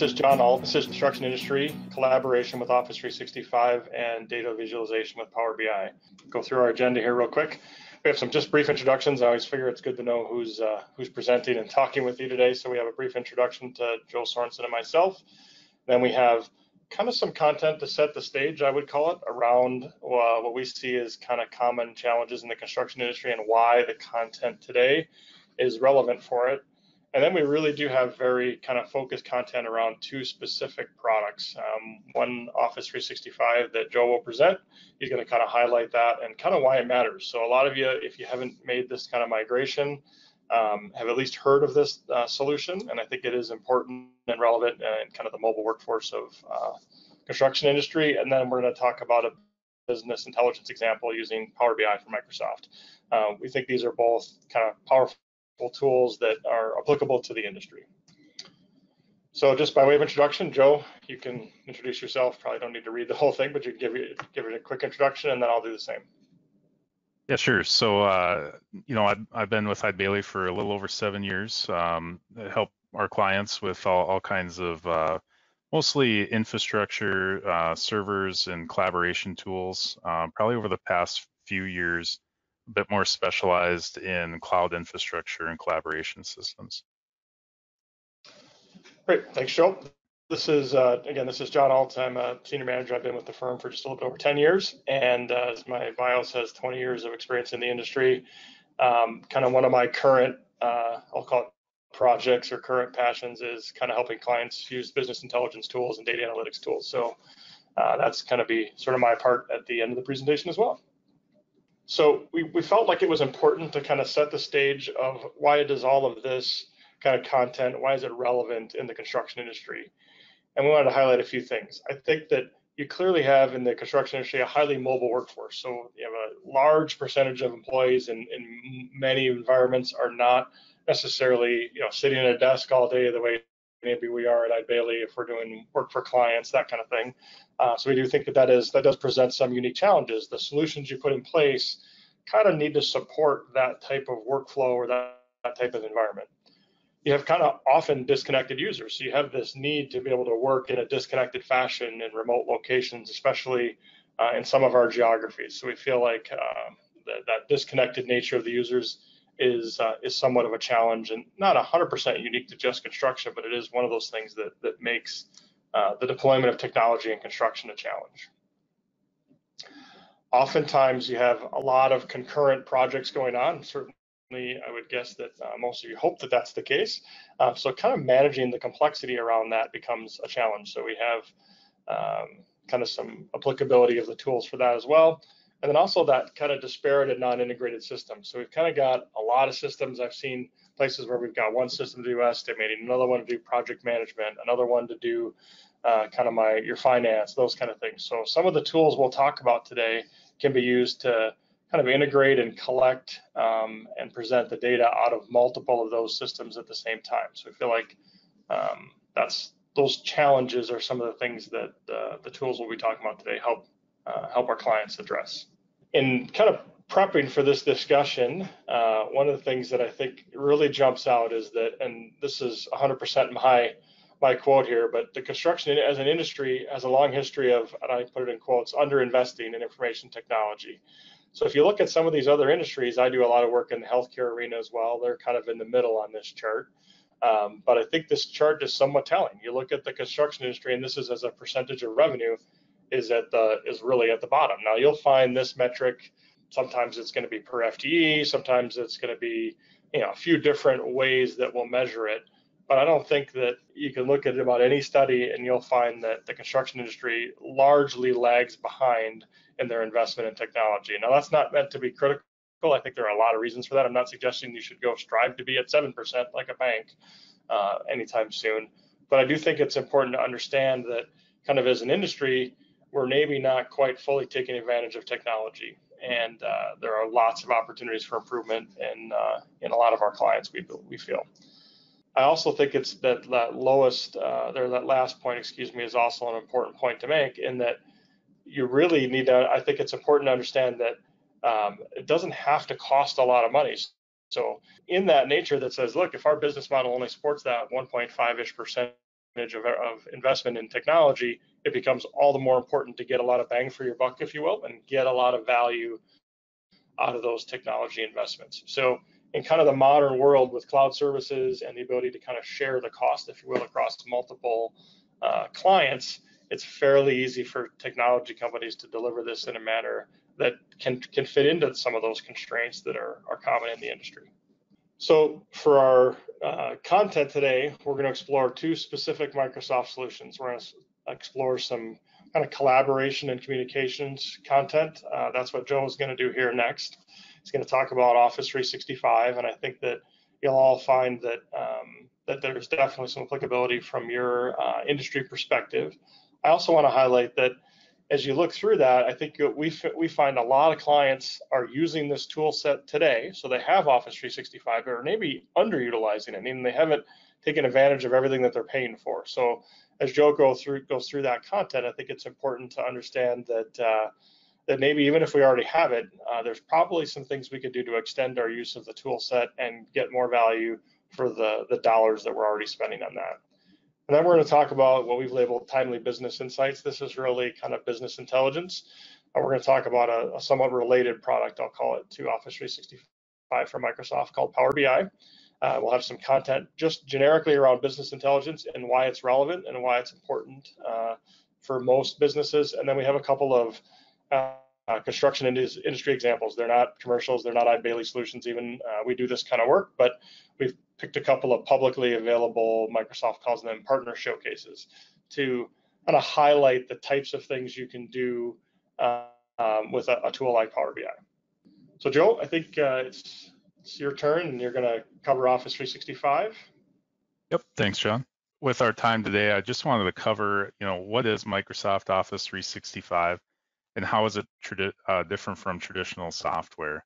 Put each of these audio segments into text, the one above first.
this is John Alt. This is construction industry collaboration with Office 365 and data visualization with Power BI. Go through our agenda here real quick. We have some just brief introductions. I always figure it's good to know who's uh, who's presenting and talking with you today. So we have a brief introduction to Joe Sorensen and myself. Then we have kind of some content to set the stage, I would call it, around uh, what we see as kind of common challenges in the construction industry and why the content today is relevant for it. And then we really do have very kind of focused content around two specific products. Um, one Office 365 that Joe will present. He's going to kind of highlight that and kind of why it matters. So a lot of you, if you haven't made this kind of migration, um, have at least heard of this uh, solution, and I think it is important and relevant in kind of the mobile workforce of uh, construction industry. And then we're going to talk about a business intelligence example using Power BI for Microsoft. Uh, we think these are both kind of powerful tools that are applicable to the industry. So just by way of introduction, Joe, you can introduce yourself. Probably don't need to read the whole thing, but you can give it, give it a quick introduction and then I'll do the same. Yeah, sure. So, uh, you know, I've, I've been with Eide Bailly for a little over seven years. Um, help our clients with all, all kinds of uh, mostly infrastructure, uh, servers, and collaboration tools. Um, probably over the past few years, bit more specialized in cloud infrastructure and collaboration systems. Great, thanks, Joe. This is, uh, again, this is John Alt. I'm a senior manager. I've been with the firm for just a little bit over 10 years. And uh, as my bio says, 20 years of experience in the industry. Um, kind of one of my current, uh, I'll call it projects or current passions is kind of helping clients use business intelligence tools and data analytics tools. So uh, that's kind of be sort of my part at the end of the presentation as well. So we, we felt like it was important to kind of set the stage of why does all of this kind of content, why is it relevant in the construction industry? And we wanted to highlight a few things. I think that you clearly have in the construction industry a highly mobile workforce. So you have a large percentage of employees in, in many environments are not necessarily you know sitting at a desk all day the way maybe we are at Eide Bailly if we're doing work for clients, that kind of thing. Uh, so we do think that that is that does present some unique challenges. The solutions you put in place kind of need to support that type of workflow or that, that type of environment you have kind of often disconnected users. So you have this need to be able to work in a disconnected fashion in remote locations, especially uh, in some of our geographies. So we feel like uh, that, that disconnected nature of the users is uh, is somewhat of a challenge and not 100% unique to just construction, but it is one of those things that that makes uh, the deployment of technology and construction a challenge. Oftentimes, you have a lot of concurrent projects going on. Certainly, I would guess that uh, most of you hope that that's the case. Uh, so kind of managing the complexity around that becomes a challenge. So we have um, kind of some applicability of the tools for that as well. And then also that kind of disparate and non-integrated system. So we've kind of got a lot of systems. I've seen places where we've got one system to do estimating, another one to do project management, another one to do uh, kind of my your finance, those kind of things. So some of the tools we'll talk about today can be used to kind of integrate and collect um, and present the data out of multiple of those systems at the same time. So I feel like um, that's those challenges are some of the things that uh, the tools we'll be talking about today help uh, help our clients address. In kind of prepping for this discussion, uh, one of the things that I think really jumps out is that, and this is 100% my my quote here, but the construction as an industry has a long history of, and I put it in quotes, underinvesting in information technology. So if you look at some of these other industries, I do a lot of work in the healthcare arena as well. They're kind of in the middle on this chart. Um, but I think this chart is somewhat telling. You look at the construction industry, and this is as a percentage of revenue, is at the is really at the bottom. Now you'll find this metric. Sometimes it's going to be per FTE. Sometimes it's going to be you know a few different ways that we'll measure it. But I don't think that you can look at about any study and you'll find that the construction industry largely lags behind in their investment in technology. Now, that's not meant to be critical. I think there are a lot of reasons for that. I'm not suggesting you should go strive to be at 7% like a bank uh, anytime soon. But I do think it's important to understand that kind of as an industry, we're maybe not quite fully taking advantage of technology. And uh, there are lots of opportunities for improvement in, uh, in a lot of our clients, we, we feel. I also think it's that that lowest uh, that last point, excuse me, is also an important point to make in that you really need to. I think it's important to understand that um, it doesn't have to cost a lot of money. So in that nature that says, look, if our business model only supports that 1.5 ish percent of, of investment in technology, it becomes all the more important to get a lot of bang for your buck, if you will, and get a lot of value out of those technology investments. So in kind of the modern world with cloud services and the ability to kind of share the cost, if you will, across multiple uh, clients, it's fairly easy for technology companies to deliver this in a manner that can can fit into some of those constraints that are, are common in the industry. So for our uh, content today, we're going to explore two specific Microsoft solutions. We're going to explore some kind of collaboration and communications content. Uh, that's what Joe is going to do here next. He's going to talk about Office 365, and I think that you'll all find that um, that there's definitely some applicability from your uh, industry perspective. I also want to highlight that as you look through that, I think we we find a lot of clients are using this tool set today, so they have Office 365, but are maybe underutilizing it. I mean, they haven't taken advantage of everything that they're paying for. So as Joe goes through goes through that content, I think it's important to understand that uh, that maybe even if we already have it, uh, there's probably some things we could do to extend our use of the tool set and get more value for the the dollars that we're already spending on that. And then we're going to talk about what we've labeled timely business insights. This is really kind of business intelligence. And we're going to talk about a, a somewhat related product, I'll call it, to Office 365 from Microsoft called Power BI. Uh, we'll have some content just generically around business intelligence and why it's relevant and why it's important uh, for most businesses. And then we have a couple of uh, construction industry examples. They're not commercials, they're not Eide Bailly solutions even. Uh, we do this kind of work, but we've picked a couple of publicly available, Microsoft calls them partner showcases, to kind of highlight the types of things you can do uh, um, with a, a, tool like Power BI. So Joe, I think uh, it's it's your turn and you're going to cover Office 365. Yep, thanks, John. With our time today, I just wanted to cover, you know, what is Microsoft Office 365 and how is it uh, different from traditional software?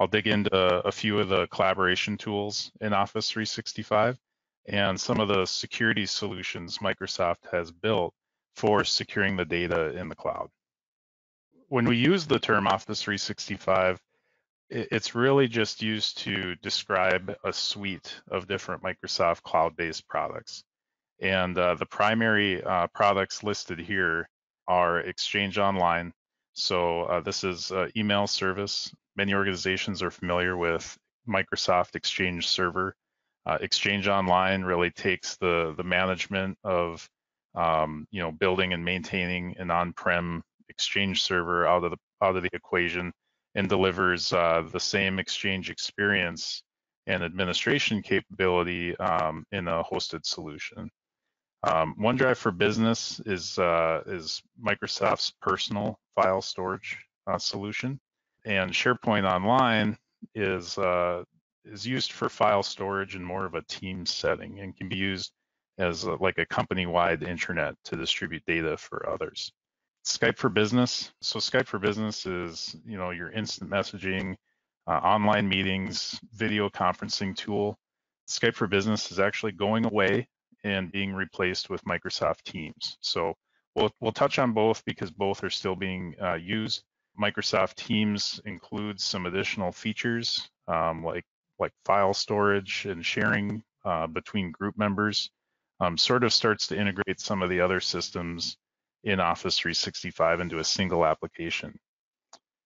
I'll dig into a few of the collaboration tools in Office 365 and some of the security solutions Microsoft has built for securing the data in the cloud. When we use the term Office 365, it's really just used to describe a suite of different Microsoft cloud-based products. And uh, the primary uh, products listed here are Exchange Online. So uh, this is email service. Many organizations are familiar with Microsoft Exchange Server. Uh, Exchange Online really takes the the management of um, you know building and maintaining an on-prem Exchange server out of the out of the equation and delivers uh, the same exchange experience and administration capability um, in a hosted solution. Um, OneDrive for Business is uh, is Microsoft's personal file storage uh, solution, and SharePoint Online is uh, is used for file storage in more of a team setting and can be used as a, like a company-wide intranet to distribute data for others. Skype for Business. So Skype for Business is, you know, your instant messaging, uh, online meetings, video conferencing tool. Skype for Business is actually going away and being replaced with Microsoft Teams. So we'll we'll touch on both because both are still being uh, used. Microsoft Teams includes some additional features um, like like file storage and sharing uh, between group members. Um, sort of starts to integrate some of the other systems in Office 365 into a single application.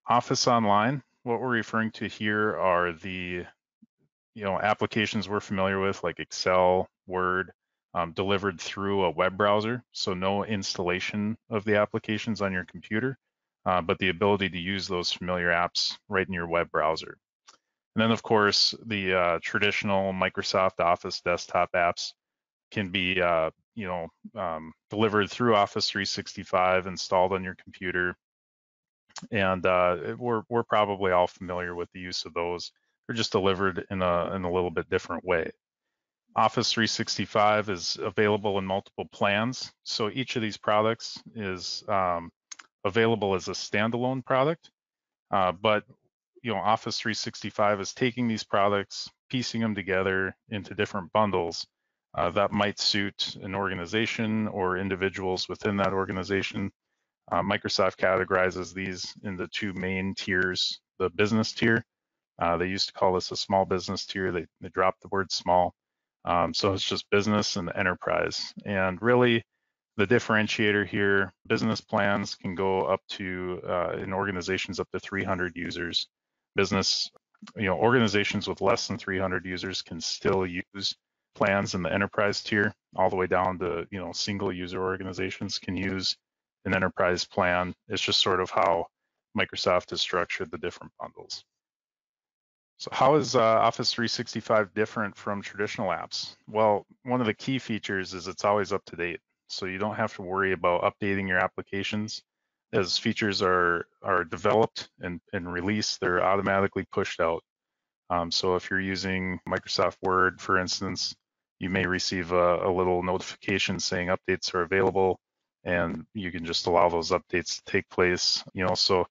Office Online, what we're referring to here are the you know applications we're familiar with like Excel, Word, um, delivered through a web browser. So no installation of the applications on your computer, uh, but the ability to use those familiar apps right in your web browser. And then of course, the uh, traditional Microsoft Office desktop apps can be uh, you know um, delivered through Office 365, installed on your computer, and uh, we're we're probably all familiar with the use of those. They're just delivered in a in a little bit different way. Office 365 is available in multiple plans, so each of these products is um, available as a standalone product, uh, but you know Office 365 is taking these products, piecing them together into different bundles uh, that might suit an organization or individuals within that organization. Uh, Microsoft categorizes these into two main tiers, the business tier. Uh, they used to call this a small business tier. They, they dropped the word small. Um, so it's just business and enterprise. And really, the differentiator here, business plans can go up to, uh, in organizations up to 300 users. Business, you know, organizations with less than 300 users can still use plans in the enterprise tier, all the way down to, you know, single user organizations can use an enterprise plan. It's just sort of how Microsoft has structured the different bundles. So how is uh, Office 365 different from traditional apps? Well, one of the key features is it's always up to date. So you don't have to worry about updating your applications. As features are, are developed and, and released, they're automatically pushed out. Um, so if you're using Microsoft Word, for instance, you may receive a, a little notification saying updates are available and you can just allow those updates to take place. You know, so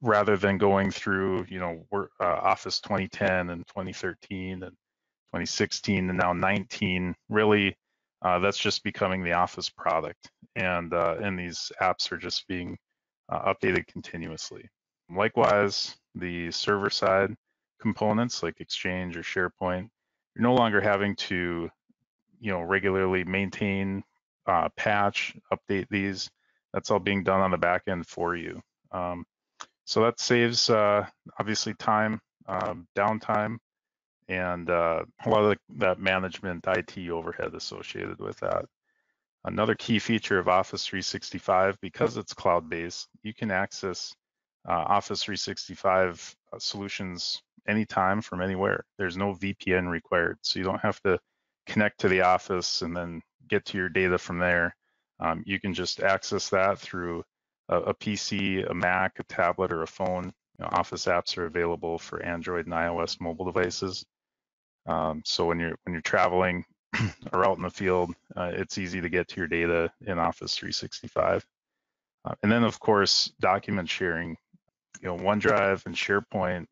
rather than going through, you know, uh, Office 2010 and 2013 and 2016 and now 19, really, uh, that's just becoming the Office product, and uh, and these apps are just being uh, updated continuously. Likewise, the server side components like Exchange or SharePoint, you're no longer having to, you know, regularly maintain, uh, patch, update these. That's all being done on the back end for you. Um, so that saves uh, obviously time, um, downtime, and uh, a lot of the, that management IT overhead associated with that. Another key feature of Office 365, because it's cloud-based, you can access uh, Office 365 uh, solutions anytime from anywhere. There's no VPN required, so you don't have to connect to the office and then get to your data from there. Um, you can just access that through a, a, PC, a Mac, a tablet, or a phone. You know, Office apps are available for Android and iOS mobile devices. Um, so when you're when you're traveling or out in the field, uh, it's easy to get to your data in Office 365. Uh, and then of course, document sharing. You know, OneDrive and SharePoint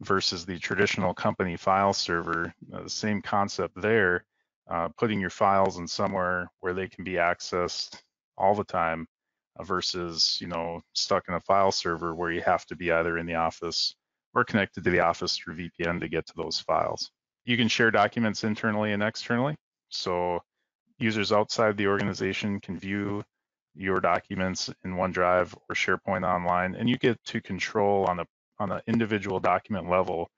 versus the traditional company file server, uh, the same concept there. Uh, putting your files in somewhere where they can be accessed all the time uh, versus you know stuck in a file server where you have to be either in the office or connected to the office through VPN to get to those files. You can share documents internally and externally. So users outside the organization can view your documents in OneDrive or SharePoint online, and you get to control on a on an individual document level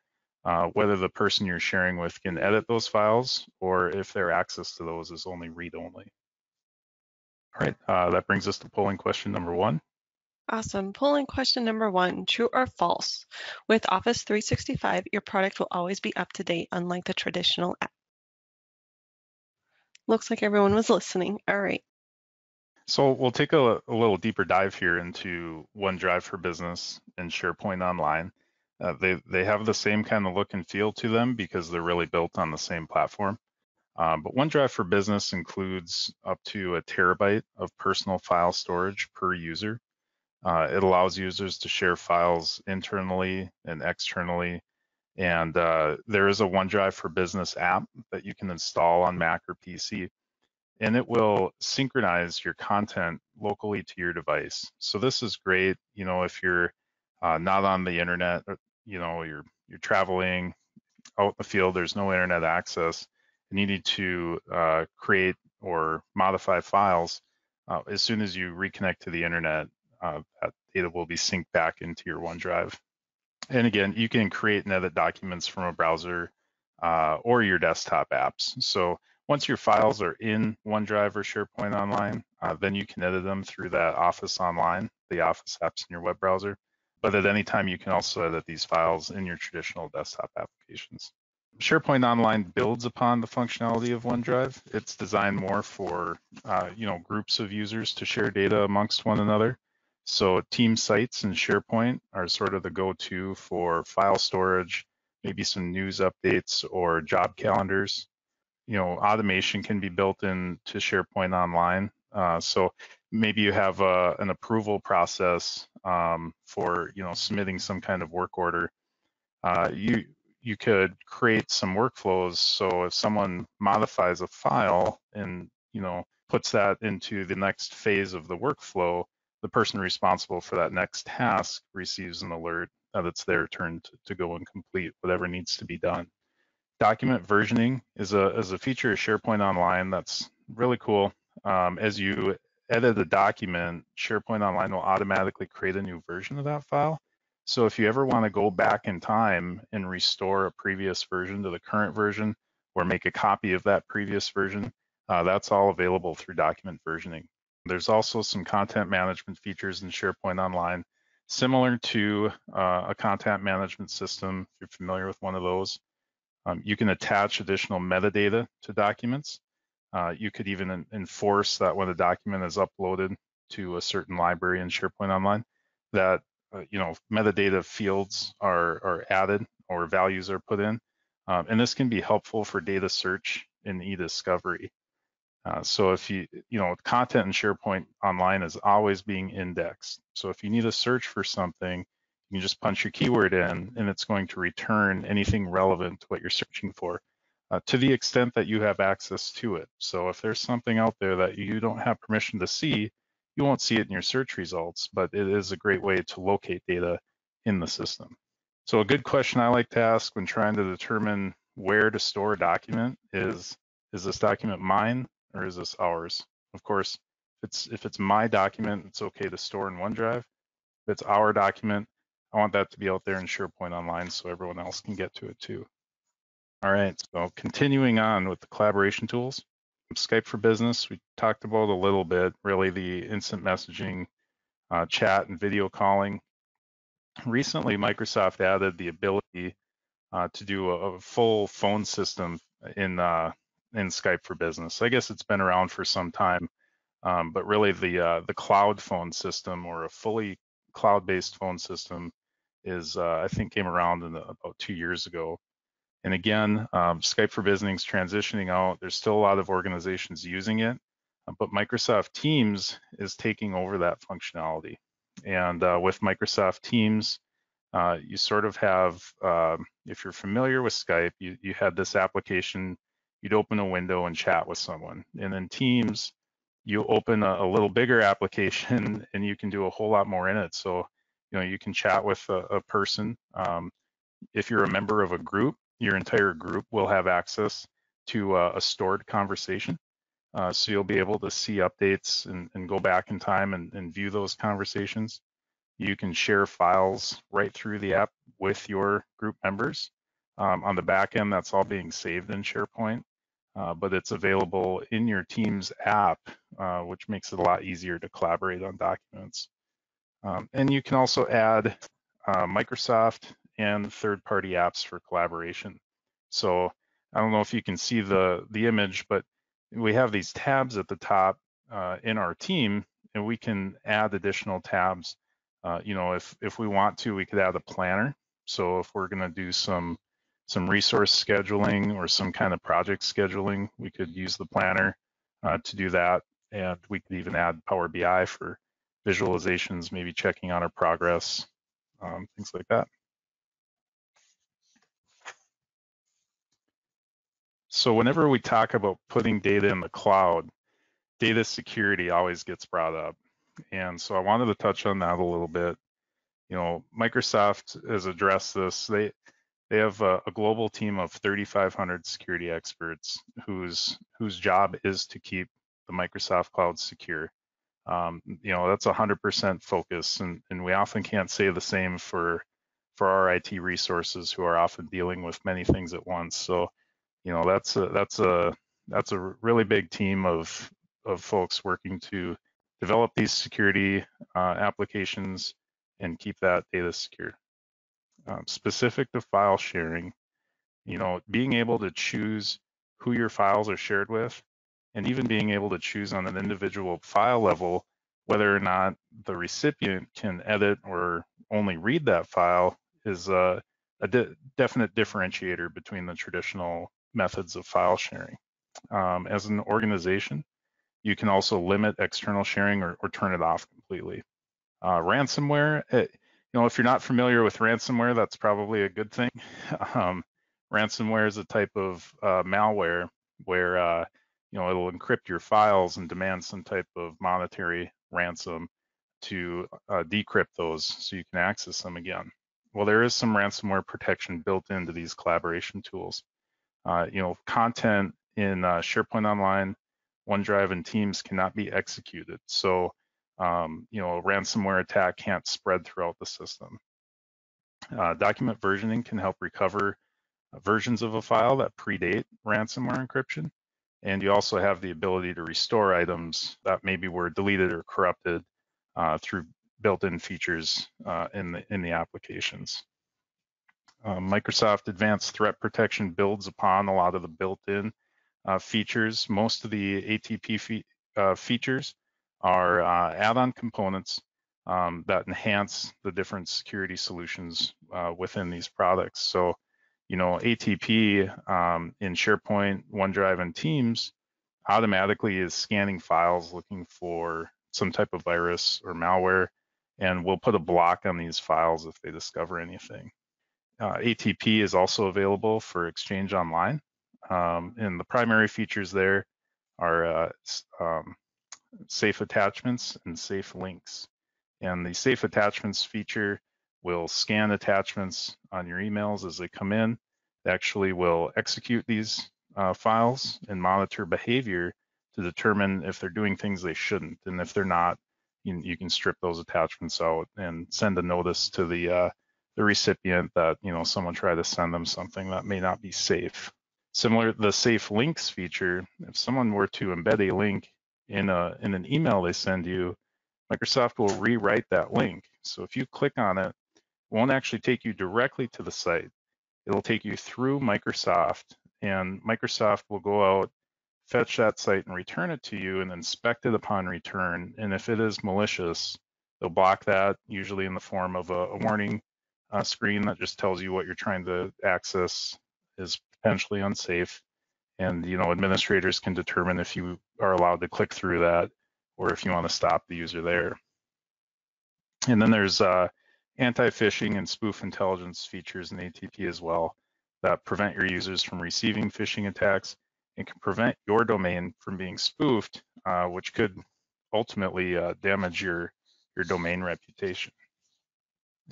uh, whether the person you're sharing with can edit those files or if their access to those is only read only. All right, uh, that brings us to polling question number one. Awesome. Polling question number one, true or false? With Office 365, your product will always be up to date, unlike the traditional app. Looks like everyone was listening. All right. So we'll take a, a little deeper dive here into OneDrive for Business and SharePoint Online. Uh, they, they have the same kind of look and feel to them because they're really built on the same platform. Um, but OneDrive for Business includes up to a terabyte of personal file storage per user. Uh, it allows users to share files internally and externally. And uh, there is a OneDrive for Business app that you can install on Mac or PC, and it will synchronize your content locally to your device. So this is great, you know, if you're uh, not on the internet, you know, you're you're traveling out in the field, there's no internet access and you need to uh, create or modify files, uh, as soon as you reconnect to the internet, uh, that data will be synced back into your OneDrive. And again, you can create and edit documents from a browser uh, or your desktop apps. So once your files are in OneDrive or SharePoint Online, uh, then you can edit them through that Office Online, the Office apps in your web browser. But at any time, you can also edit these files in your traditional desktop applications. SharePoint Online builds upon the functionality of OneDrive. It's designed more for uh, you know groups of users to share data amongst one another. So team sites and SharePoint are sort of the go-to for file storage, maybe some news updates or job calendars. You know, automation can be built into SharePoint Online. Uh, so maybe you have a, uh, an approval process um, for you know submitting some kind of work order. Uh, you you could create some workflows. So if someone modifies a file and you know puts that into the next phase of the workflow, the person responsible for that next task receives an alert that it's their turn to, to go and complete whatever needs to be done. document versioning is a is a feature of SharePoint Online that's really cool. Um, as you edit a document, SharePoint Online will automatically create a new version of that file. So if you ever want to go back in time and restore a previous version to the current version or make a copy of that previous version, uh, that's all available through document versioning. There's also some content management features in SharePoint Online, similar to uh, a content management system, if you're familiar with one of those. Um, you can attach additional metadata to documents. Uh, you could even enforce that when a document is uploaded to a certain library in SharePoint Online, that uh, you know metadata fields are are added or values are put in, um, and this can be helpful for data search in e-discovery. Uh, so if you you know content in SharePoint Online is always being indexed. So if you need to search for something, you can just punch your keyword in, and it's going to return anything relevant to what you're searching for uh, to the extent that you have access to it. So if there's something out there that you don't have permission to see, you won't see it in your search results, but it is a great way to locate data in the system. So a good question I like to ask when trying to determine where to store a document is, is this document mine or is this ours? Of course, if it's, if it's my document, it's okay to store in OneDrive. If it's our document, I want that to be out there in SharePoint Online so everyone else can get to it too. All right, so continuing on with the collaboration tools. Skype for Business, we talked about a little bit, really the instant messaging, uh, chat and video calling. Recently, Microsoft added the ability uh, to do a, a, full phone system in uh, in Skype for Business. I guess it's been around for some time, um, but really the uh, the cloud phone system or a fully cloud-based phone system is uh, I think came around the, about two years ago. And again, um, Skype for Business transitioning out. There's still a lot of organizations using it, uh, but Microsoft Teams is taking over that functionality. And uh, with Microsoft Teams, uh, you sort of have, uh, if you're familiar with Skype, you, you had this application, you'd open a window and chat with someone. And then Teams, you open a, a, little bigger application and you can do a whole lot more in it. So, you know, you can chat with a, a person. Um, if you're a member of a group, your entire group will have access to uh, a stored conversation. Uh, so you'll be able to see updates and, and go back in time and, and, view those conversations. You can share files right through the app with your group members. Um, on the back end, that's all being saved in SharePoint, uh, but it's available in your Teams app, uh, which makes it a lot easier to collaborate on documents. Um, and you can also add uh, Microsoft and third-party apps for collaboration. So I don't know if you can see the, the image, but we have these tabs at the top uh, in our team, and we can add additional tabs. Uh, you know, if, if we want to, we could add a planner. So if we're gonna do some, some resource scheduling or some kind of project scheduling, we could use the planner uh, to do that. And we could even add Power BI for visualizations, maybe checking on our progress, um, things like that. So whenever we talk about putting data in the cloud, data security always gets brought up. And so I wanted to touch on that a little bit. You know, Microsoft has addressed this. They they have a, a global team of 3,500 security experts whose whose job is to keep the Microsoft cloud secure. Um, you know, that's 100% focus, and, and we often can't say the same for for our IT resources who are often dealing with many things at once. So you know that's a that's a that's a really big team of of folks working to develop these security uh, applications and keep that data secure. Um, specific to file sharing, you know, being able to choose who your files are shared with, and even being able to choose on an individual file level whether or not the recipient can edit or only read that file is a, a de definite differentiator between the traditional methods of file sharing. Um, as an organization, you can also limit external sharing or, or turn it off completely. Uh, ransomware, it, know, if you're not familiar with ransomware, that's probably a good thing. Um, ransomware is a type of uh, malware where, uh, you know, it'll encrypt your files and demand some type of monetary ransom to uh, decrypt those so you can access them again. Well, there is some ransomware protection built into these collaboration tools. Uh, you know, content in uh, SharePoint Online, OneDrive, and Teams cannot be executed. So, um, you know, a ransomware attack can't spread throughout the system. Uh, document versioning can help recover versions of a file that predate ransomware encryption. And you also have the ability to restore items that maybe were deleted or corrupted uh, through built-in features uh, in, the, in the applications. Uh, Microsoft Advanced Threat Protection builds upon a lot of the built-in uh, features. Most of the ATP fe uh, features are uh, add-on components um, that enhance the different security solutions within these products. So you know, ATP um, in SharePoint, OneDrive, and Teams automatically is scanning files looking for some type of virus or malware, and we'll put a block on these files if they discover anything. Uh, ATP is also available for Exchange Online, um, and the primary features there are uh, um, safe attachments and safe links. And the safe attachments feature will scan attachments on your emails as they come in. It actually will execute these uh, files and monitor behavior to determine if they're doing things they shouldn't. And if they're not, you, you can strip those attachments out and send a notice to the uh, the recipient that you know someone tried to send them something that may not be safe. Similar, the safe links feature. If someone were to embed a link in a in an email they send you, Microsoft will rewrite that link. So if you click on it, won't actually take you directly to the site. It'll take you through Microsoft and Microsoft will go out, fetch that site and return it to you and inspect it upon return. And if it is malicious, they'll block that usually in the form of a, a warning uh, screen that just tells you what you're trying to access is potentially unsafe. And you know, administrators can determine if you are allowed to click through that or if you want to stop the user there. And then there's uh, anti-phishing and spoof intelligence features in ATP as well that prevent your users from receiving phishing attacks and can prevent your domain from being spoofed, uh, which could ultimately uh, damage your, your domain reputation.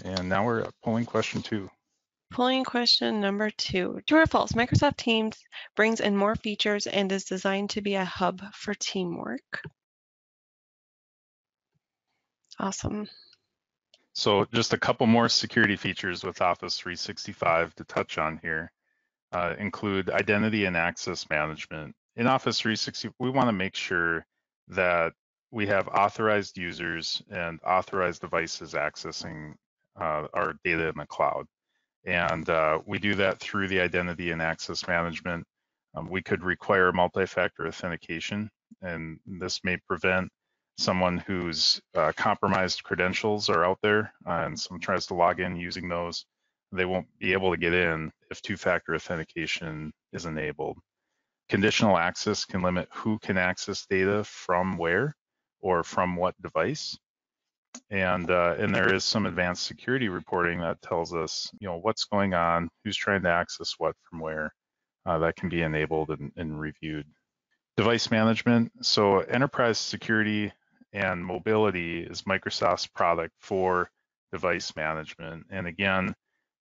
And now we're at polling question two. Polling question number two. True or false? Microsoft Teams brings in more features and is designed to be a hub for teamwork. Awesome. So just a couple more security features with Office 365 to touch on here uh, include identity and access management. In Office 365, we want to make sure that we have authorized users and authorized devices accessing uh, our data in the cloud. And uh, we do that through the identity and access management. Um, we could require multi-factor authentication, and this may prevent someone whose uh, compromised credentials are out there uh, and someone tries to log in using those, they won't be able to get in if two-factor authentication is enabled. Conditional access can limit who can access data from where or from what device. And, uh, and there is some advanced security reporting that tells us, you know, what's going on, who's trying to access what from where. Uh, that can be enabled and, and reviewed. Device management. So enterprise security and mobility is Microsoft's product for device management. And again,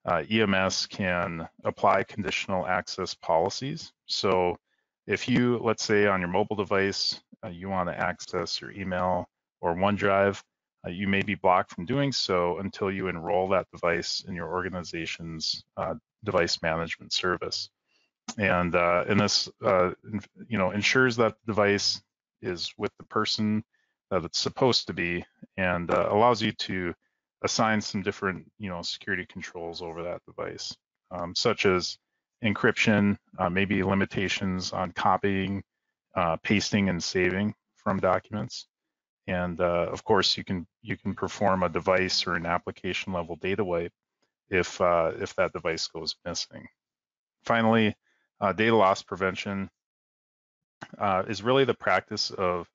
uh, EMS can apply conditional access policies. So if you, let's say on your mobile device, uh, you want to access your email or OneDrive, uh, you may be blocked from doing so until you enroll that device in your organization's uh, device management service. And, uh, and this, uh, you know, ensures that the device is with the person that it's supposed to be and uh, allows you to assign some different you know security controls over that device um, such as encryption uh, maybe limitations on copying pasting and saving from documents and uh, of course you can you can perform a device or an application level data wipe if uh, if that device goes missing finally uh, data loss prevention is really the practice of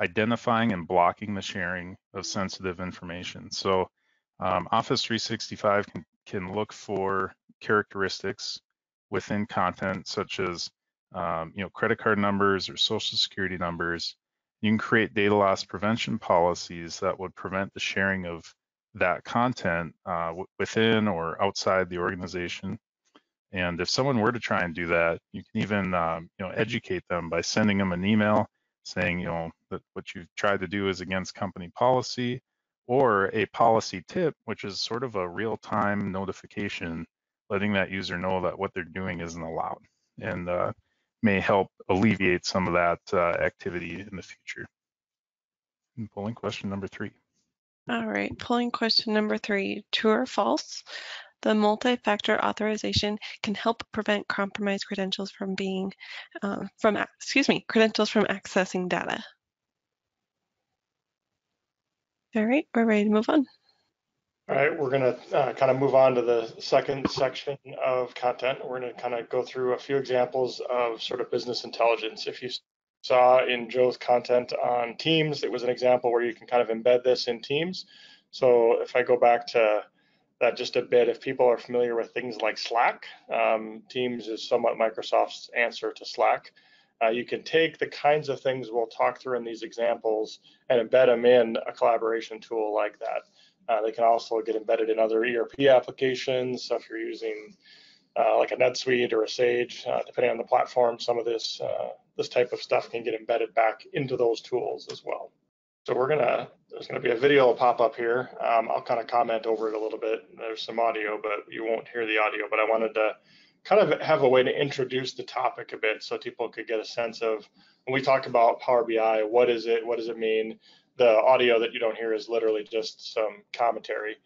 identifying and blocking the sharing of sensitive information. So um, Office 365 can, can look for characteristics within content such as um, you know credit card numbers or social security numbers. You can create data loss prevention policies that would prevent the sharing of that content uh, within or outside the organization. And if someone were to try and do that, you can even um, you know educate them by sending them an email saying you know that what you've tried to do is against company policy, or a policy tip, which is sort of a real-time notification letting that user know that what they're doing isn't allowed and uh, may help alleviate some of that uh, activity in the future. And polling question number three. All right, polling question number three, true or false? The multi-factor authorization can help prevent compromised credentials from being, uh, from, excuse me, credentials from accessing data. All right, we're ready to move on. All right, we're going to uh, kind of move on to the second section of content. We're going to kind of go through a few examples of sort of business intelligence. If you saw in Joe's content on Teams, it was an example where you can kind of embed this in Teams. So if I go back to that just a bit, if people are familiar with things like Slack, um, Teams is somewhat Microsoft's answer to Slack. Uh, you can take the kinds of things we'll talk through in these examples and embed them in a collaboration tool like that. Uh, they can also get embedded in other ERP applications. So if you're using uh, like a NetSuite or a Sage, uh, depending on the platform, some of this uh, this type of stuff can get embedded back into those tools as well. So we're gonna there's gonna be a video pop up here. Um, I'll kind of comment over it a little bit. There's some audio, but you won't hear the audio. But I wanted to kind of have a way to introduce the topic a bit so people could get a sense of when we talk about Power BI, what is it? What does it mean? The audio that you don't hear is literally just some commentary.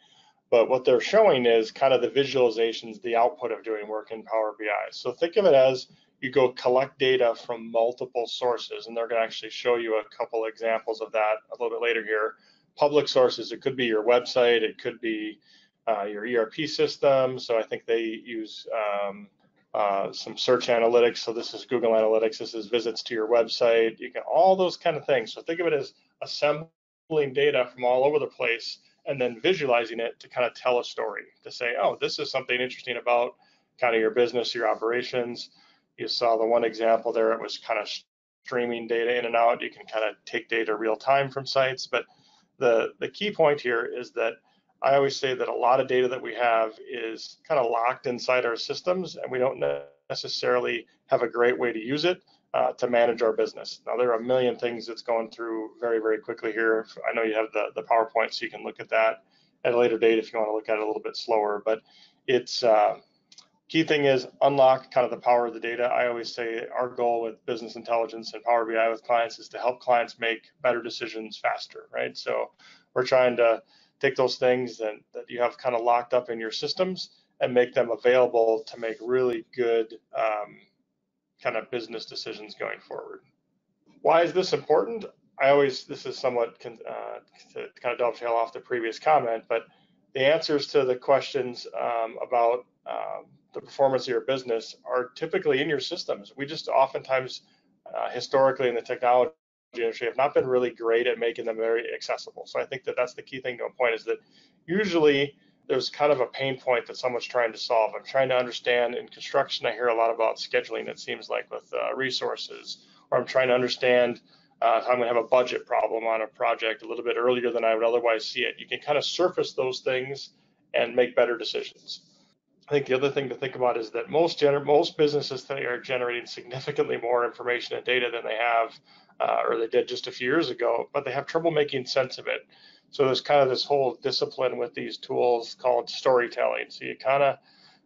But what they're showing is kind of the visualizations, the output of doing work in Power BI. So think of it as you go collect data from multiple sources, and they're going to actually show you a couple examples of that a little bit later here. Public sources, it could be your website, it could be uh, your ERP system. So I think they use um, uh, some search analytics. So this is Google Analytics. This is visits to your website. You can all those kind of things. So think of it as assembling data from all over the place and then visualizing it to kind of tell a story to say, oh, this is something interesting about kind of your business, your operations. You saw the one example there, it was kind of streaming data in and out. You can kind of take data real time from sites. But the, the key point here is that I always say that a lot of data that we have is kind of locked inside our systems and we don't necessarily have a great way to use it uh, to manage our business. Now there are a million things that's going through very, very quickly here. I know you have the, the PowerPoint, so you can look at that at a later date if you want to look at it a little bit slower, but it's uh, key thing is unlock kind of the power of the data. I always say our goal with business intelligence and Power BI with clients is to help clients make better decisions faster, right? So we're trying to take those things that, that you have kind of locked up in your systems and make them available to make really good um, kind of business decisions going forward. Why is this important? I always, this is somewhat uh, to kind of dovetail off the previous comment, but the answers to the questions um, about um, the performance of your business are typically in your systems. We just oftentimes, uh, historically in the technology industry, have not been really great at making them very accessible. So I think that that's the key thing to a point is that usually there's kind of a pain point that someone's trying to solve. I'm trying to understand in construction, I hear a lot about scheduling, it seems like with uh, resources, or I'm trying to understand uh, I'm going to have a budget problem on a project a little bit earlier than I would otherwise see it. You can kind of surface those things and make better decisions. I think the other thing to think about is that most gener- most businesses today are generating significantly more information and data than they have uh, or they did just a few years ago, but they have trouble making sense of it. So there's kind of this whole discipline with these tools called storytelling. So you kind of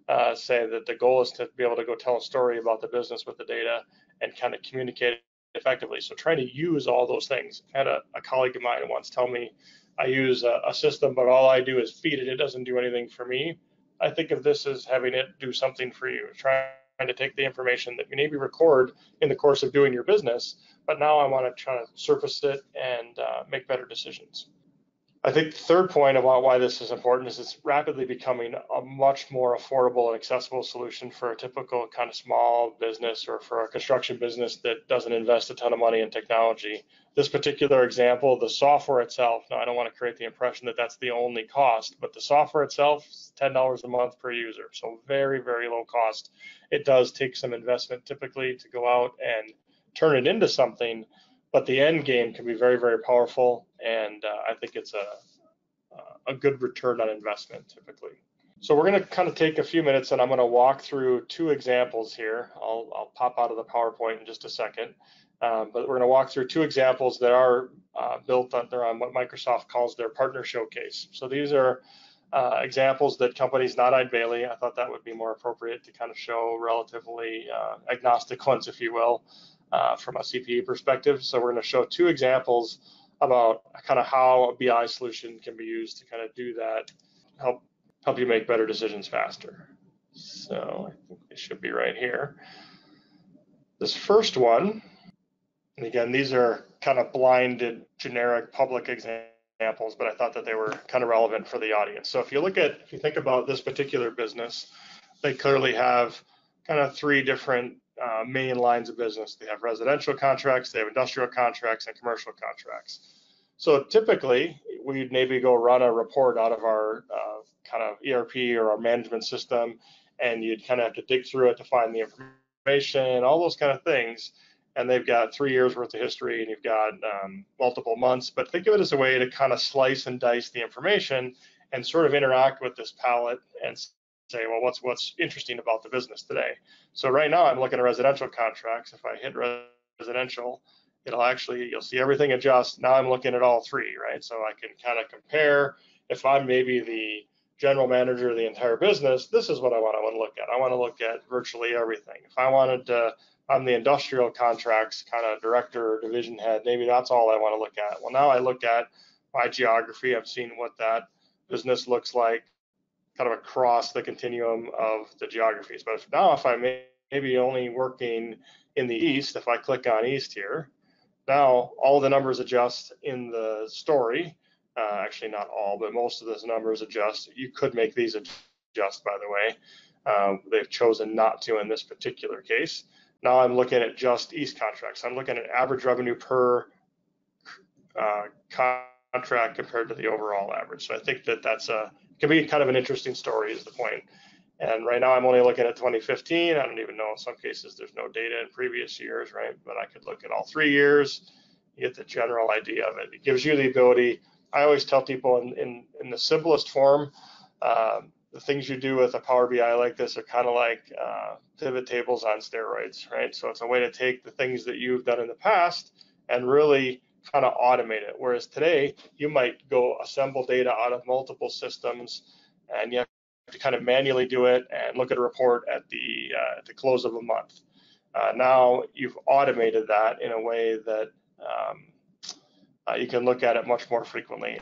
uh, say that the goal is to be able to go tell a story about the business with the data and kind of communicate effectively. So trying to use all those things. I had a, a colleague of mine once tell me I use a, a, system, but all I do is feed it. It doesn't do anything for me. I think of this as having it do something for you, trying to take the information that you maybe record in the course of doing your business, but now I want to try to surface it and uh, make better decisions. I think the third point about why this is important is it's rapidly becoming a much more affordable and accessible solution for a typical kind of small business or for a construction business that doesn't invest a ton of money in technology. This particular example, the software itself, now I don't want to create the impression that that's the only cost, but the software itself is $10 a month per user. So very, very low cost. It does take some investment typically to go out and turn it into something but the end game can be very, very powerful, and uh, I think it's a a good return on investment typically. So we're going to kind of take a few minutes and I'm going to walk through two examples here. I'll, I'll pop out of the PowerPoint in just a second. Um, but we're going to walk through two examples that are uh, built on, on what Microsoft calls their partner showcase. So these are uh, examples that companies not Eide Bailly, I thought that would be more appropriate to kind of show relatively uh, agnostic ones, if you will, uh, from a CPE perspective. So we're going to show two examples about kind of how a BI solution can be used to kind of do that, help help you make better decisions faster. So I think it should be right here. This first one, and again, these are kind of blinded generic public examples, but I thought that they were kind of relevant for the audience. So if you look at, if you think about this particular business, they clearly have kind of three different uh, main lines of business. They have residential contracts, they have industrial contracts, and commercial contracts. So typically, we'd maybe go run a report out of our uh, kind of ERP or our management system, and you'd kind of have to dig through it to find the information, all those kind of things and they've got three years worth of history and you've got um, multiple months. But think of it as a way to kind of slice and dice the information and sort of interact with this palette and say, well, what's what's interesting about the business today? So right now I'm looking at residential contracts. If I hit residential, it'll actually you'll see everything adjust. Now I'm looking at all three, right? So I can kind of compare. If I'm maybe the general manager of the entire business, this is what I want. I want to look at. I want to look at virtually everything. If I wanted to I'm the industrial contracts kind of director or division head. Maybe that's all I want to look at. Well, now I look at my geography. I've seen what that business looks like kind of across the continuum of the geographies. But if, now if I'm maybe only working in the east, if I click on east here, now all the numbers adjust in the story. Uh, actually, not all, but most of those numbers adjust. You could make these adjust, by the way. Um, they've chosen not to in this particular case. Now I'm looking at just East contracts. I'm looking at average revenue per uh, contract compared to the overall average. So I think that that's a can be kind of an interesting story is the point. And right now I'm only looking at 2015. I don't even know in some cases there's no data in previous years, right? But I could look at all three years. Get the general idea of it. It gives you the ability. I always tell people in in, in the simplest form. Um, the things you do with a Power BI like this are kind of like uh, pivot tables on steroids, right? So it's a way to take the things that you've done in the past and really kind of automate it. Whereas today, you might go assemble data out of multiple systems and you have to kind of manually do it and look at a report at the, uh, at the close of a month. Uh, now you've automated that in a way that um, uh, you can look at it much more frequently.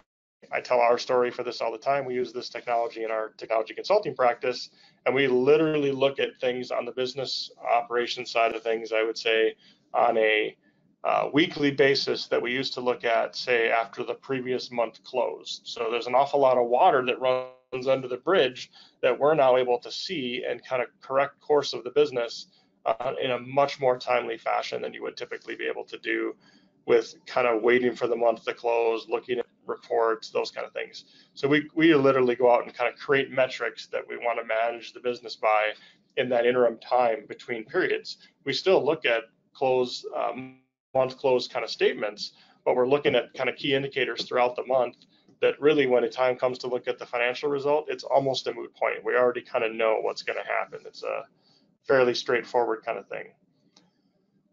I tell our story for this all the time. We use this technology in our technology consulting practice, and we literally look at things on the business operations side of things, I would say, on a uh, weekly basis that we used to look at, say, after the previous month closed. So there's an awful lot of water that runs under the bridge that we're now able to see and kind of correct course of the business uh, in a much more timely fashion than you would typically be able to do with kind of waiting for the month to close, looking at reports, those kind of things. So we, we literally go out and kind of create metrics that we want to manage the business by in that interim time between periods. We still look at close um, month close kind of statements, but we're looking at kind of key indicators throughout the month that really when the time comes to look at the financial result, it's almost a moot point. We already kind of know what's going to happen. It's a fairly straightforward kind of thing.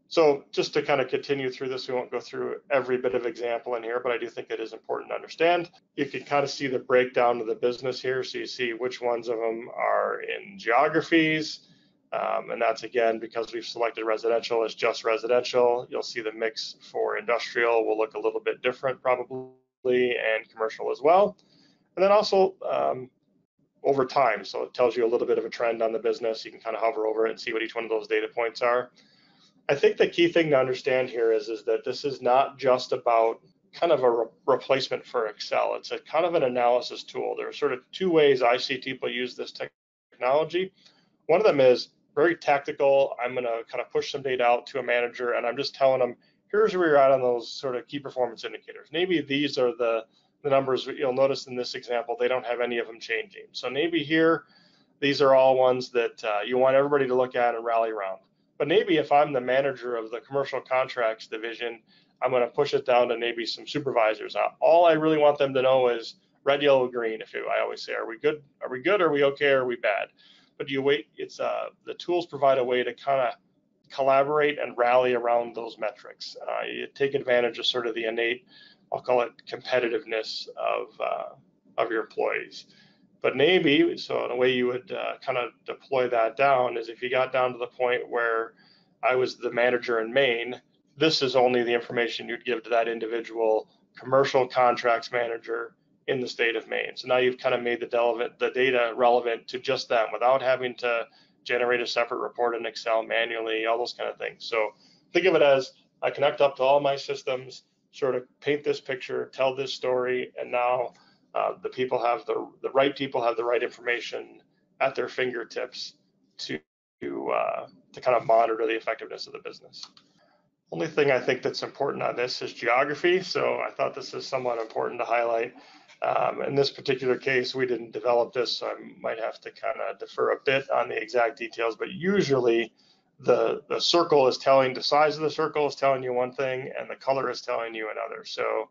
So just to kind of continue through this, we won't go through every bit of example in here, but I do think it is important to understand. You can kind of see the breakdown of the business here. So you see which ones of them are in geographies. Um, and that's again, because we've selected residential as just residential. You'll see the mix for industrial will look a little bit different probably and commercial as well. And then also um, over time. So it tells you a little bit of a trend on the business. You can kind of hover over it and see what each one of those data points are. I think the key thing to understand here is, is that this is not just about kind of a re replacement for Excel. It's a kind of an analysis tool. There are sort of two ways I see people use this technology. One of them is very tactical. I'm going to kind of push some data out to a manager and I'm just telling them, here's where you're at on those sort of key performance indicators. Maybe these are the, the numbers you'll notice in this example, they don't have any of them changing. So maybe here, these are all ones that uh, you want everybody to look at and rally around. But maybe if I'm the manager of the commercial contracts division, I'm going to push it down to maybe some supervisors. All I really want them to know is red, yellow, green. If you, I always say, are we good? Are we good? Are we okay? Are we bad? But you wait. It's uh, the tools provide a way to kind of collaborate and rally around those metrics. Uh, you take advantage of sort of the innate, I'll call it competitiveness of uh, of your employees. But maybe, so in a way you would uh, kind of deploy that down is if you got down to the point where I was the manager in Maine, this is only the information you'd give to that individual commercial contracts manager in the state of Maine. So now you've kind of made the, the data relevant to just them without having to generate a separate report in Excel manually, all those kind of things. So think of it as I connect up to all my systems, sort of paint this picture, tell this story, and now uh, the people have the the right people have the right information at their fingertips to to, uh, to kind of monitor the effectiveness of the business. Only thing I think that's important on this is geography. So I thought this is somewhat important to highlight. Um, in this particular case, we didn't develop this, so I might have to kind of defer a bit on the exact details, but usually the, the circle is telling, the size of the circle is telling you one thing and the color is telling you another. So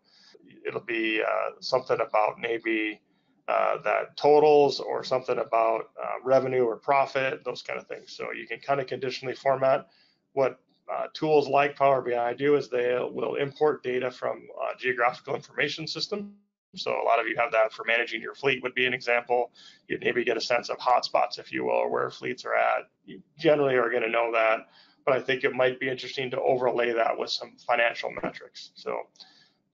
it'll be uh, something about maybe uh, that totals or something about uh, revenue or profit, those kind of things. So you can kind of conditionally format. What uh, tools like Power BI do is they will import data from uh, geographical information systems so a lot of you have that for managing your fleet would be an example. You'd maybe get a sense of hotspots, if you will, or where fleets are at. You generally are going to know that, but I think it might be interesting to overlay that with some financial metrics. So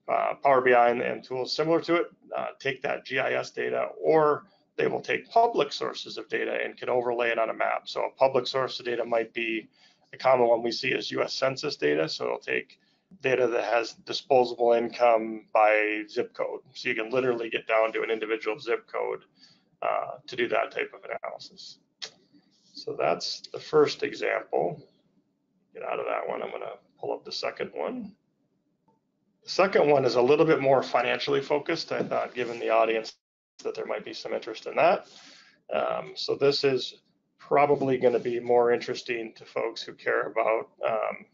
uh, Power BI and, and, tools similar to it uh, take that GIS data, or they will take public sources of data and can overlay it on a map. So a public source of data might be a common one we see is U.S. Census data. So it'll take data that has disposable income by zip code. So you can literally get down to an individual zip code uh, to do that type of analysis. So that's the first example. Get out of that one. I'm going to pull up the second one. The second one is a little bit more financially focused. I thought, given the audience, that there might be some interest in that. Um, so this is probably going to be more interesting to folks who care about um,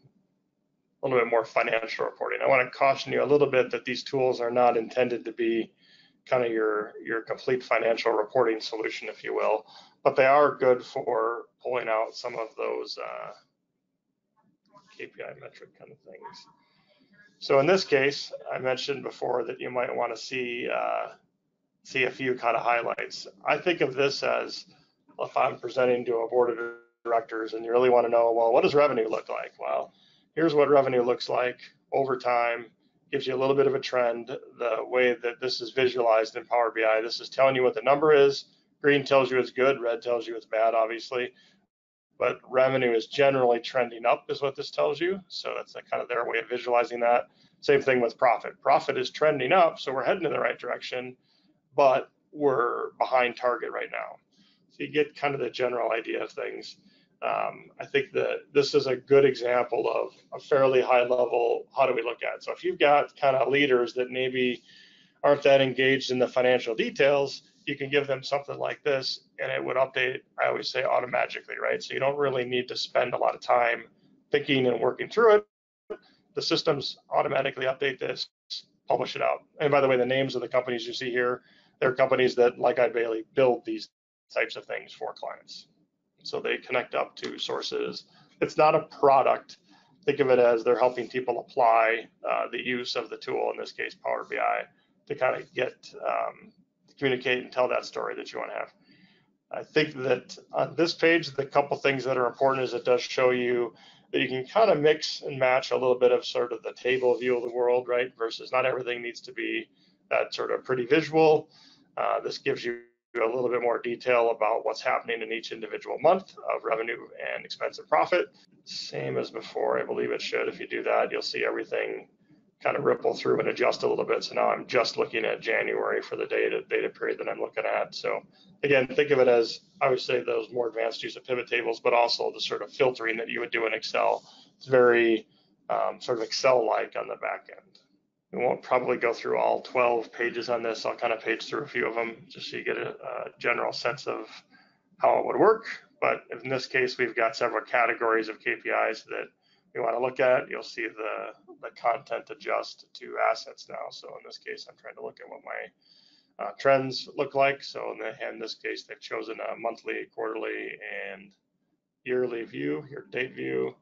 a little bit more financial reporting. I want to caution you a little bit that these tools are not intended to be kind of your your complete financial reporting solution, if you will, but they are good for pulling out some of those uh, KPI metric kind of things. So in this case, I mentioned before that you might want to see uh, see a few kind of highlights. I think of this as if I'm presenting to a board of directors and you really want to know, well, what does revenue look like? Well, here's what revenue looks like over time, gives you a little bit of a trend. The way that this is visualized in Power BI, this is telling you what the number is. Green tells you it's good, red tells you it's bad, obviously. But revenue is generally trending up, is what this tells you. So that's kind of their way of visualizing that. Same thing with profit. Profit is trending up, so we're heading in the right direction, but we're behind target right now. So you get kind of the general idea of things um, I think that this is a good example of a fairly high level. How do we look at it? So if you've got kind of leaders that maybe aren't that engaged in the financial details, you can give them something like this and it would update, I always say automatically, right? So you don't really need to spend a lot of time thinking and working through it. The systems automatically update this, publish it out. And by the way, the names of the companies you see here, they're companies that, like Eide Bailly, build these types of things for clients. So they connect up to sources. It's not a product. Think of it as they're helping people apply uh, the use of the tool, in this case, Power BI, to kind of get um, communicate and tell that story that you want to have. I think that on this page, the couple things that are important is it does show you that you can kind of mix and match a little bit of sort of the table view of the world, right? Versus not everything needs to be that sort of pretty visual. Uh, this gives you a little bit more detail about what's happening in each individual month of revenue and expense and profit. Same as before, I believe it should. If you do that, you'll see everything kind of ripple through and adjust a little bit. So now I'm just looking at January for the data data period that I'm looking at. So again, think of it as I would say those more advanced use of pivot tables, but also the sort of filtering that you would do in Excel. It's very um, sort of Excel-like on the back end. We won't probably go through all 12 pages on this. I'll kind of page through a few of them just so you get a, a general sense of how it would work. But in this case, we've got several categories of KPIs that we want to look at. You'll see the, the content adjust to assets now. So in this case, I'm trying to look at what my uh, trends look like. So in, the, in this case, they've chosen a monthly, quarterly, and yearly view, your date view,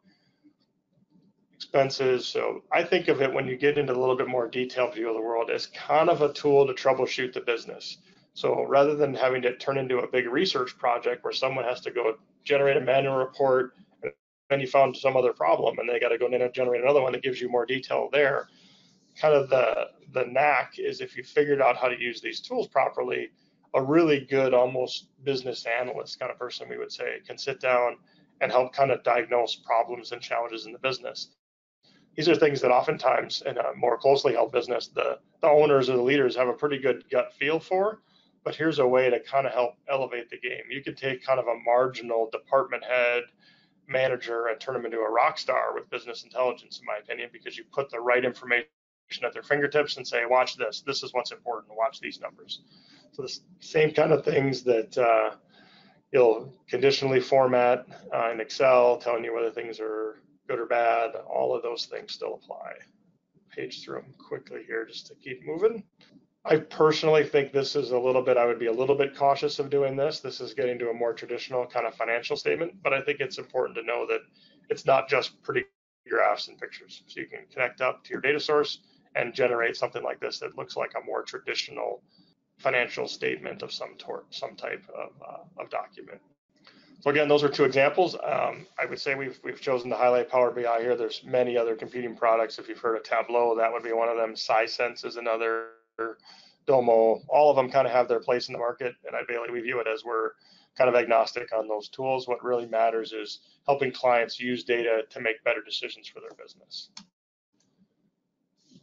expenses. So I think of it when you get into a little bit more detailed view of the world as kind of a tool to troubleshoot the business. So rather than having to turn into a big research project where someone has to go generate a manual report and then you found some other problem and they got to go in and generate another one that gives you more detail there. Kind of the the knack is if you figured out how to use these tools properly, a really good almost business analyst kind of person we would say can sit down and help kind of diagnose problems and challenges in the business. These are things that oftentimes in a more closely held business, the, the owners or the leaders have a pretty good gut feel for. But here's a way to kind of help elevate the game. You can take kind of a marginal department head, manager, and turn them into a rock star with business intelligence, in my opinion, because you put the right information at their fingertips and say, watch this. This is what's important. Watch these numbers. So the same kind of things that uh, you'll conditionally format uh, in Excel, telling you whether things are good or bad. All of those things still apply. Page through them quickly here just to keep moving. I personally think this is a little bit, I would be a little bit cautious of doing this. This is getting to a more traditional kind of financial statement, but I think it's important to know that it's not just pretty graphs and pictures. So you can connect up to your data source and generate something like this that looks like a more traditional financial statement of some, tor- some type of, uh, of document. So again, those are two examples. Um, I would say we've we've chosen to highlight Power BI here. There's many other competing products. If you've heard of Tableau, that would be one of them. Sisense is another. Domo, all of them kind of have their place in the market, and Eide Bailly we view it as we're kind of agnostic on those tools. What really matters is helping clients use data to make better decisions for their business.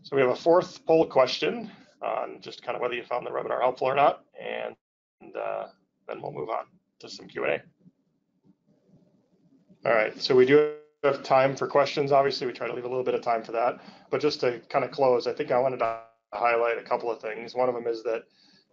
So we have a fourth poll question on just kind of whether you found the webinar helpful or not, and, and uh, then we'll move on to some Q&A. All right, so we do have time for questions. Obviously, we try to leave a little bit of time for that. But just to kind of close, I think I wanted to highlight a couple of things. One of them is that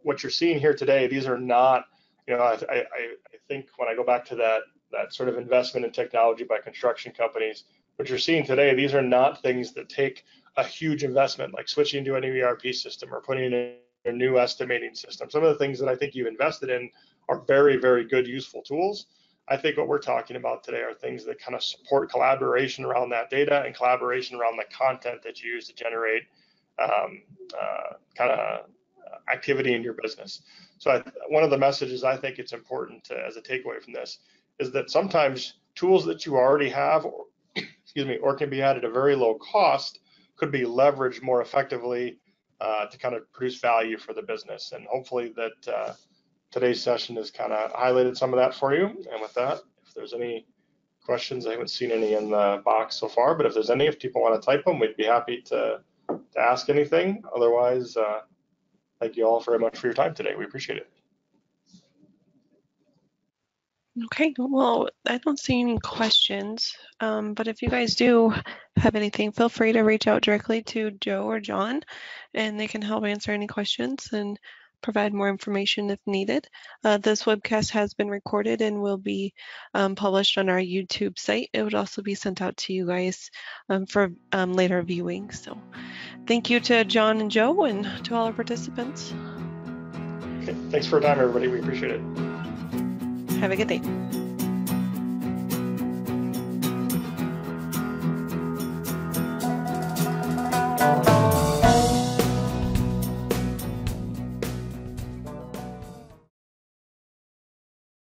what you're seeing here today, these are not, you know, I, I, I think when I go back to that that sort of investment in technology by construction companies, what you're seeing today, these are not things that take a huge investment like switching to a new ERP system or putting in a new estimating system. Some of the things that I think you invested in are very, very good, useful tools. I think what we're talking about today are things that kind of support collaboration around that data and collaboration around the content that you use to generate um, uh, kind of activity in your business. So I, one of the messages I think it's important to, as a takeaway from this is that sometimes tools that you already have, or, excuse me, or can be had at a very low cost could be leveraged more effectively uh, to kind of produce value for the business. And hopefully that uh, today's session has kind of highlighted some of that for you. And with that, if there's any questions, I haven't seen any in the box so far, but if there's any, if people want to type them, we'd be happy to, to ask anything. Otherwise, uh, thank you all very much for your time today. We appreciate it. Okay, well, I don't see any questions, um, but if you guys do have anything, feel free to reach out directly to Joe or John, and they can help answer any questions and provide more information if needed. Uh, this webcast has been recorded and will be um, published on our YouTube site. It would also be sent out to you guys um, for um, later viewing. So thank you to John and Joe and to all our participants. Okay, thanks for your time, everybody. We appreciate it. Have a good day.